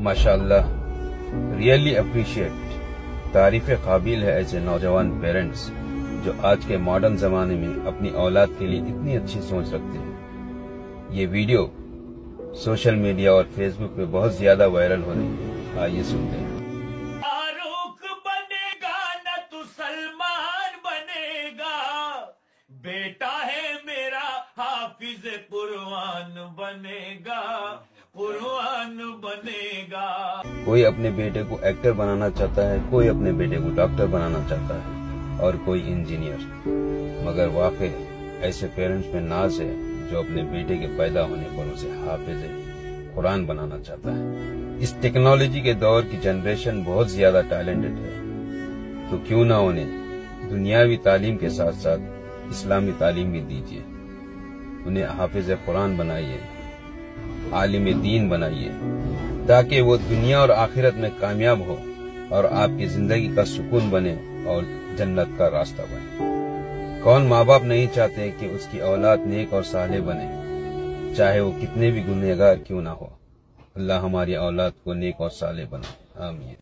माशाल्लाह, really appreciate तारीफ़ काबिल है ऐसे नौजवान पेरेंट्स जो आज के मॉडर्न जमाने में अपनी औलाद के लिए इतनी अच्छी सोच रखते हैं। ये वीडियो सोशल मीडिया और फेसबुक पे बहुत ज़्यादा वायरल हो रही है आइए सुनते हैं। बेटा है मेरा, हाफिज कुरआन बनेगा। कोई अपने बेटे को एक्टर बनाना चाहता है, कोई अपने बेटे को डॉक्टर बनाना चाहता है, और कोई इंजीनियर मगर वाकई ऐसे पेरेंट्स में नाज है, जो अपने बेटे के पैदा होने पर उसे हाफिज कुरान बनाना चाहता है। इस टेक्नोलॉजी के दौर की जनरेशन बहुत ज़्यादा टैलेंटेड है। तो क्यों ना उन्हें दुनियावी तालीम के साथ साथ इस्लामी तालीम भी दीजिए। उन्हें हाफिज कुरान बनाइए, आलिम दीन बनाइए। ताकि वो दुनिया और आखिरत में कामयाब हो और आपकी ज़िंदगी का सुकून बने और जन्नत का रास्ता बने। कौन माँ बाप नहीं चाहते कि उसकी औलाद नेक और साले बने? चाहे वो कितने भी गुनहगार क्यों ना हो। अल्लाह हमारी औलाद को नेक और साले बनाए। आमीन।